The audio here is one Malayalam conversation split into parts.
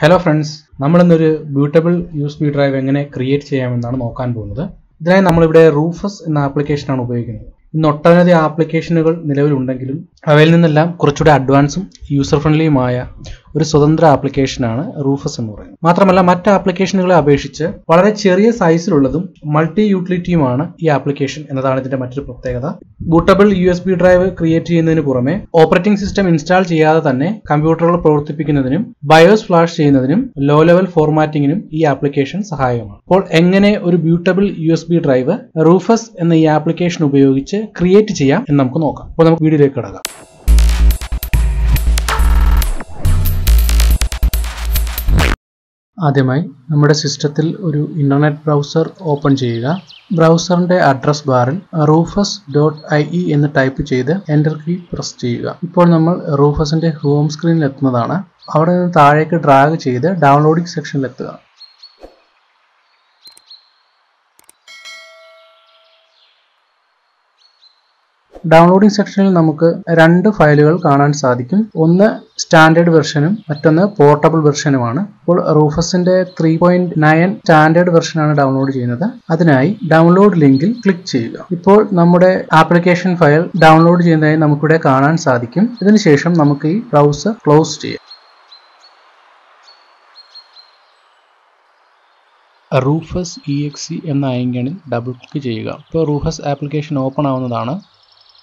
ഹലോ ഫ്രണ്ട്സ് നമ്മളിന്നൊരു ബ്യൂട്ടബിൾ യു ബി ഡ്രൈവ് എങ്ങനെ ക്രിയേറ്റ് ചെയ്യാമെന്നാണ് നോക്കാൻ പോകുന്നത്. ഇതിനായി നമ്മളിവിടെ റൂഫസ് എന്ന ആപ്ലിക്കേഷനാണ് ഉപയോഗിക്കുന്നത്. ഇന്ന് ഒട്ടനവധി ആപ്ലിക്കേഷനുകൾ നിലവിലുണ്ടെങ്കിലും അവയിൽ നിന്നെല്ലാം കുറച്ചുകൂടെ അഡ്വാൻസും യൂസർ ഫ്രണ്ട്ലിയുമായ ഒരു സ്വതന്ത്ര ആപ്ലിക്കേഷനാണ് റൂഫസ് എന്ന് പറയുന്നത്. മാത്രമല്ല മറ്റ് ആപ്ലിക്കേഷനുകളെ അപേക്ഷിച്ച് വളരെ ചെറിയ സൈസിലുള്ളതും മൾട്ടി യൂട്ടിലിറ്റിയുമാണ് ഈ ആപ്ലിക്കേഷൻ എന്നതാണ് ഇതിന്റെ മറ്റൊരു പ്രത്യേകത. Bootable U S B drive create ചെയ്യുന്നതിന് പുറമെ ഓപ്പറേറ്റിംഗ് സിസ്റ്റം ഇൻസ്റ്റാൾ ചെയ്യാതെ തന്നെ കമ്പ്യൂട്ടറുകൾ പ്രവർത്തിപ്പിക്കുന്നതിനും ബയോസ് ഫ്ലാഷ് ചെയ്യുന്നതിനും ലോ ലെവൽ ഫോർമാറ്റിംഗിനും ഈ ആപ്ലിക്കേഷൻ സഹായകമാണ്. അപ്പോൾ എങ്ങനെ ഒരു bootable U S B drive Rufus എന്ന ഈ ആപ്ലിക്കേഷൻ ഉപയോഗിച്ച് ക്രിയേറ്റ് ചെയ്യാം എന്ന് നമുക്ക് നോക്കാം. അപ്പോൾ നമുക്ക് വീഡിയോയിലേക്ക് കിടക്കാം. ആദ്യമായി നമ്മുടെ സിസ്റ്റത്തിൽ ഒരു ഇന്റർനെറ്റ് ബ്രൗസർ ഓപ്പൺ ചെയ്യുക. ബ്രൗസറിന്റെ അഡ്രസ് ബാറിൽ റൂഫസ് ഡോട്ട് ഐ ഇ എന്ന് ടൈപ്പ് ചെയ്ത് എന്റർ കീ പ്രസ് ചെയ്യുക. ഇപ്പോൾ നമ്മൾ റൂഫസിന്റെ ഹോം സ്ക്രീനിൽ എത്തുന്നതാണ്. അവിടെ നിന്ന് താഴേക്ക് ഡ്രാഗ് ചെയ്ത് ഡൗൺലോഡിംഗ് സെക്ഷനിൽ ഡൗൺലോഡിംഗ് സെക്ഷനിൽ നമുക്ക് രണ്ട് ഫയലുകൾ കാണാൻ സാധിക്കും. ഒന്ന് സ്റ്റാൻഡേർഡ് വെർഷനും മറ്റൊന്ന് പോർട്ടബിൾ വെർഷനുമാണ് ഇപ്പോൾ റൂഫസിന്റെ ത്രീ പോയിന്റ് നയൻ സ്റ്റാൻഡേർഡ് വെർഷനാണ് ഡൗൺലോഡ് ചെയ്യുന്നത്. അതിനായി ഡൗൺലോഡ് ലിങ്കിൽ ക്ലിക്ക് ചെയ്യുക. ഇപ്പോൾ നമ്മുടെ ആപ്ലിക്കേഷൻ ഫയൽ ഡൗൺലോഡ് ചെയ്യുന്നതായി നമുക്കിവിടെ കാണാൻ സാധിക്കും. ഇതിനുശേഷം നമുക്ക് ഈ ബ്രൗസർ ക്ലോസ് ചെയ്യാം. റൂഫസ് ഇ എക്സ് സി എന്ന ഐങ്കണിൽ ഡബിൾ ക്ലിക്ക് ചെയ്യുക. ഇപ്പോൾ റൂഫസ് ആപ്ലിക്കേഷൻ ഓപ്പൺ ആവുന്നതാണ്.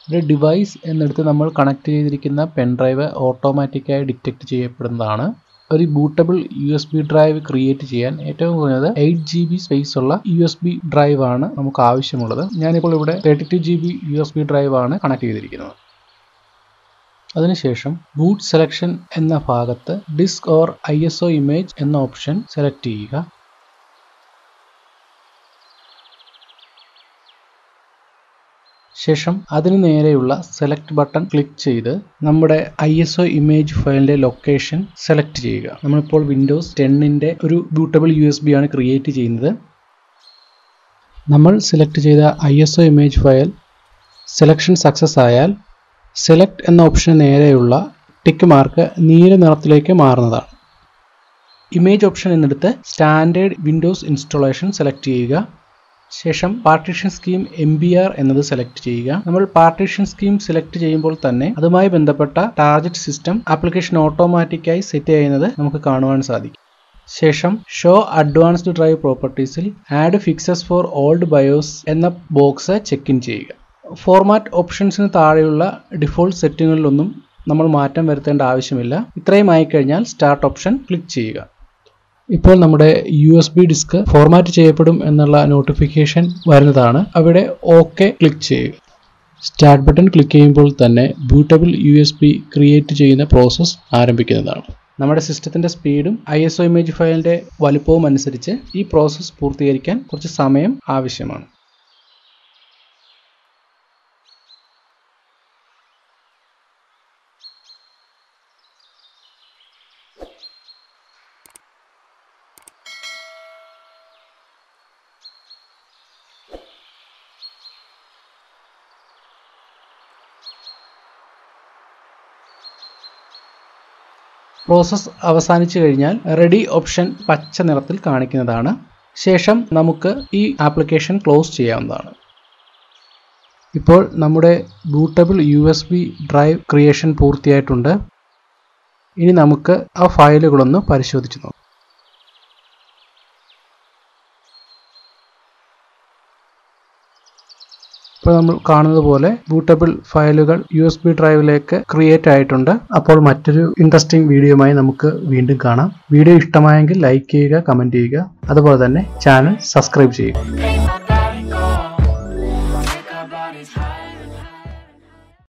ഒരു ഡിവൈസ് എന്നെടുത്ത് നമ്മൾ കണക്ട് ചെയ്തിരിക്കുന്ന പെൻ ഡ്രൈവ് ഓട്ടോമാറ്റിക്കായി ഡിറ്റക്ട് ചെയ്യപ്പെടുന്നതാണ്. ഒരു bootable U S B drive create ചെയ്യാൻ ഏറ്റവും കുറഞ്ഞത് എയ്റ്റ് ജി ബി സ്പേസ് ഉള്ള യു എസ് ബി ഡ്രൈവ് ആണ് നമുക്ക് ആവശ്യമുള്ളത്. ഞാനിപ്പോൾ ഇവിടെ thirty two G B U S B drive ആണ് കണക്ട് ചെയ്തിരിക്കുന്നത്. അതിനുശേഷം ബൂട്ട് സെലക്ഷൻ എന്ന ഭാഗത്ത് disk or I S O image എന്ന ഓപ്ഷൻ സെലക്ട് ചെയ്യുക. ശേഷം അതിനു നേരെയുള്ള സെലക്ട് ബട്ടൺ ക്ലിക്ക് ചെയ്ത് നമ്മുടെ ഐ എസ് ഒ ഇമേജ് ഫയലിന്റെ ലൊക്കേഷൻ സെലക്ട് ചെയ്യുക. നമ്മളിപ്പോൾ വിൻഡോസ് ടെന്നിന്റെ ഒരു ബൂട്ടബിൾ യു എസ് ബി ആണ് ക്രിയേറ്റ് ചെയ്യുന്നത്. നമ്മൾ സെലക്ട് ചെയ്ത I S O image file selection success ആയാൽ സെലക്ട് എന്ന ഓപ്ഷന് നേരെയുള്ള ടിക്ക് മാർക്ക് നീല നിറത്തിലേക്ക് മാറുന്നതാണ്. ഇമേജ് ഓപ്ഷൻ എന്നെടുത്ത് സ്റ്റാൻഡേർഡ് വിൻഡോസ് ഇൻസ്റ്റോളേഷൻ സെലക്ട് ചെയ്യുക. ശേഷം പാർട്ടീഷൻ സ്കീം എം എന്നത് സെലക്ട് ചെയ്യുക. നമ്മൾ പാർട്ടീഷൻ സ്കീം സെലക്ട് ചെയ്യുമ്പോൾ തന്നെ അതുമായി ബന്ധപ്പെട്ട ടാർജറ്റ് സിസ്റ്റം ആപ്ലിക്കേഷൻ ഓട്ടോമാറ്റിക്കായി സെറ്റ് ചെയ്യുന്നത് നമുക്ക് കാണുവാൻ സാധിക്കും. ശേഷം show advanced drive പ്രോപ്പർട്ടീസിൽ add fixes for old BIOS എന്ന ബോക്സ് ചെക്ക് ഇൻ ചെയ്യുക. ഫോർമാറ്റ് ഓപ്ഷൻസിന് താഴെയുള്ള ഡിഫോൾട്ട് സെറ്റിങ്ങുകളിലൊന്നും നമ്മൾ മാറ്റം വരുത്തേണ്ട ആവശ്യമില്ല. ഇത്രയും ആയിക്കഴിഞ്ഞാൽ സ്റ്റാർട്ട് ഓപ്ഷൻ ക്ലിക്ക് ചെയ്യുക. ഇപ്പോൾ നമ്മുടെ U S B disk format ചെയ്യപ്പെടും എന്നുള്ള നോട്ടിഫിക്കേഷൻ വരുന്നതാണ്. അവിടെ ഓക്കെ ക്ലിക്ക് ചെയ്യുക. സ്റ്റാർട്ട് ബട്ടൺ ക്ലിക്ക് ചെയ്യുമ്പോൾ തന്നെ bootable U S B create ചെയ്യുന്ന പ്രോസസ്സ് ആരംഭിക്കുന്നതാണ്. നമ്മുടെ സിസ്റ്റത്തിന്റെ സ്പീഡും ഐ എസ് ഒ ഇമേജ് ഫയലിന്റെ വലുപ്പവും അനുസരിച്ച് ഈ പ്രോസസ്സ് പൂർത്തീകരിക്കാൻ കുറച്ച് സമയം ആവശ്യമാണ്. പ്രോസസ്സ് അവസാനിച്ചു കഴിഞ്ഞാൽ റെഡി ഓപ്ഷൻ പച്ച നിറത്തിൽ കാണിക്കുന്നതാണ്. ശേഷം നമുക്ക് ഈ ആപ്ലിക്കേഷൻ ക്ലോസ് ചെയ്യാവുന്നതാണ്. ഇപ്പോൾ നമ്മുടെ bootable U S B drive creation പൂർത്തിയായിട്ടുണ്ട്. ഇനി നമുക്ക് ആ ഫയലുകളൊന്ന് പരിശോധിച്ച് നോക്കാം. ഇപ്പോൾ നമ്മൾ കാണുന്നത് പോലെ ബൂട്ടബിൾ ഫയലുകൾ യു എസ് ബി ഡ്രൈവിലേക്ക് ക്രിയേറ്റ് ആയിട്ടുണ്ട്. അപ്പോൾ മറ്റൊരു ഇൻട്രസ്റ്റിംഗ് വീഡിയോയുമായി നമുക്ക് വീണ്ടും കാണാം. വീഡിയോ ഇഷ്ടമായെങ്കിൽ ലൈക്ക് ചെയ്യുക കമന്റ് ചെയ്യുക. അതുപോലെ തന്നെ ചാനൽ സബ്സ്ക്രൈബ് ചെയ്യുക.